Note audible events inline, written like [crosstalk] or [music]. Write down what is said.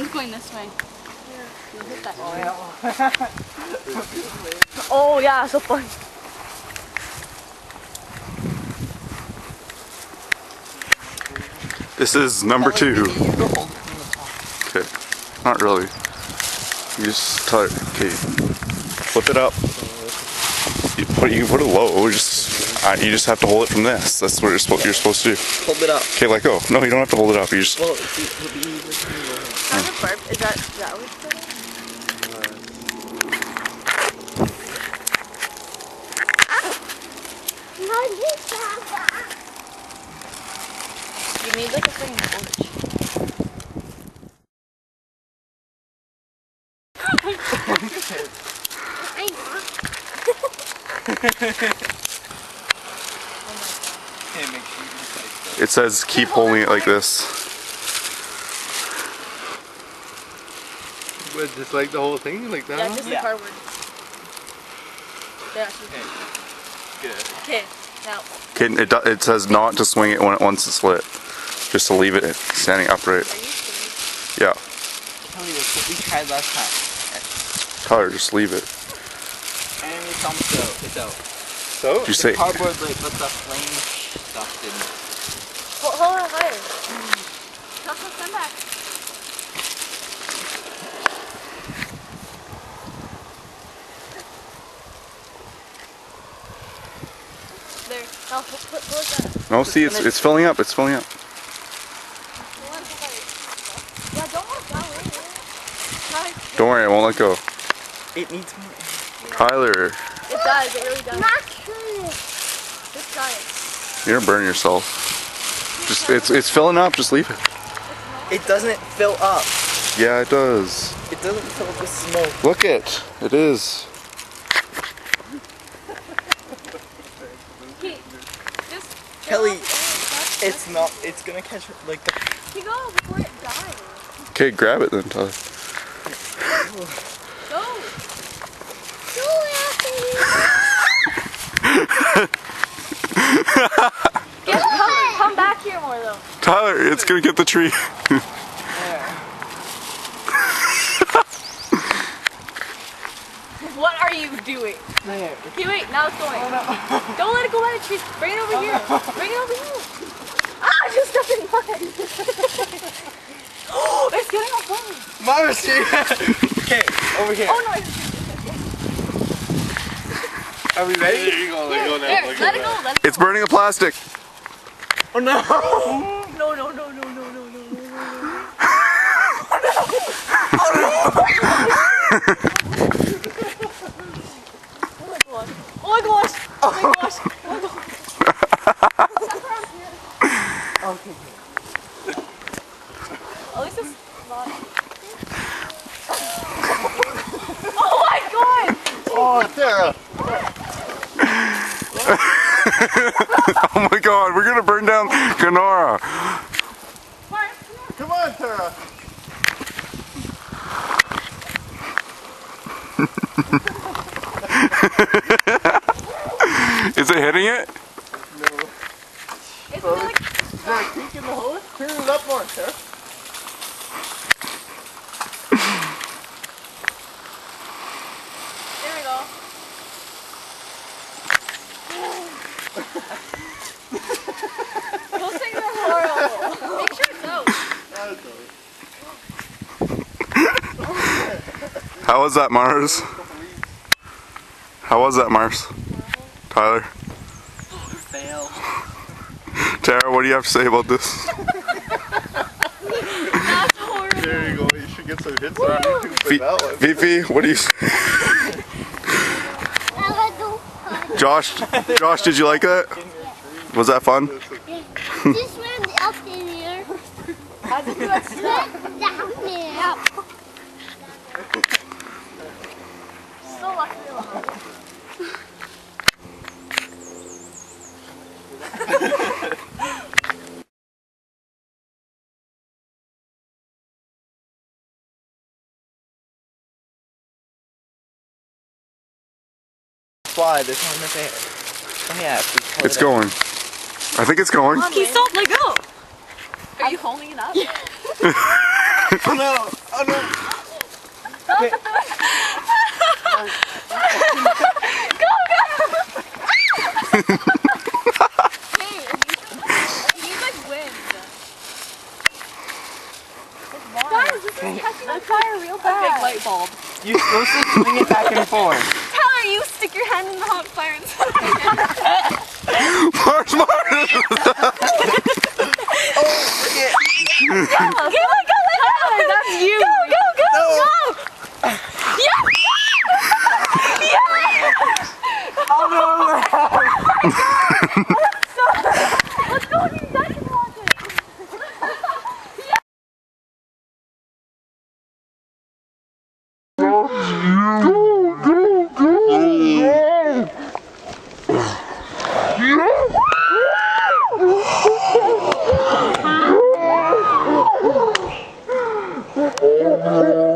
wind's going this way. You'll hit that. Oh yeah, so fun. This is number two. Okay, not really. You just tell it, okay, flip it up. You put, you put it low, just, uh, you just have to hold it from this. That's what you're, supposed you're supposed to do. Hold it up. Okay, let go. No, you don't have to hold it up. You just, Well, it's, it'll be easier to move. Kind of burp. Is that is that what it's doing? You need like a freaking torch. Okay, [laughs] make it says keep holding it like this. But just like the whole thing, like that? Yeah, just Yeah. the cardboard. Yeah. Good. Okay. Now. Okay, it, do- it says not to swing it when it, once it's lit. Just to leave it standing upright. Are you? Yeah, Tell me what we tried last time. Tyler, just leave it. And it's almost out. It's out. So? Did you say? Cardboard, like, but the flame stuff didn't. Hold, hold it higher. Joshua, stand back. That. No, see, it's it's filling up. It's filling up. Don't let that way. Don't worry, I won't let go. It needs more. Tyler, It does. It really does. Just try it. you're gonna burn yourself. Just it's it's filling up. Just leave it. It doesn't fill up. Yeah, it does. It doesn't fill up with smoke. Look it. It is. Okay, just Kelly, it's not. It's gonna catch like the. You go before it dies. Okay, grab it then, Tyler. go. [laughs] Get, come, come back here more though. Tyler, it's gonna get the tree. [laughs] What are you doing? There. Okay, wait. Now it's going. [laughs] Don't let it go by the trees. Bring it over here. Bring it over here. Ah, just stuck in mud. [laughs] oh, it's getting on fire. Mama, see. okay, over here. Oh no. it's- Are we ready? There you go, there go now. There, Look let it go. Let it It's burning the plastic. Oh [laughs] no! No, no, no, no, no, no, no, no, no. Oh my gosh. Oh my gosh. Oh my gosh. Oh my gosh. okay. At least it's not. Oh my god! Oh, Tara. [laughs] Oh my god, we're gonna burn down Kenora. Come on, Tara. [laughs] Is it hitting it? no It's like, Is there a kink in the hose? Turn it up more, Tara. there we go. Those things are horrible. Make sure it's out. How was that, Mars? How was that, Mars? Tyler? Fail. [laughs] Tara, what do you have to say about this? That's horrible. There you go. You should get some hits on YouTube for Fi- that one. Fifi, what do you say? Josh, Josh, did you like that? Was that fun? Just went up in here. How's it feel? Went down there. So lucky to love. Fly, there's not enough air. Oh yeah, if we pull It's it up. going. I think it's going. Okay, stop. Let go. Are you holding it up? [laughs] Oh no! Oh no! Okay. [laughs] [laughs] Hey, he's like wind. Guys, this is catching on fire real bad. big light bulb. You're supposed to swing it back and forth. Tyler, you stick your hand in the hot fire and Mars, Mars! Okay, let go, let go. Oh, that's you. Go, go, go, No. go. Yeah. Oh no! Let's go and use that it.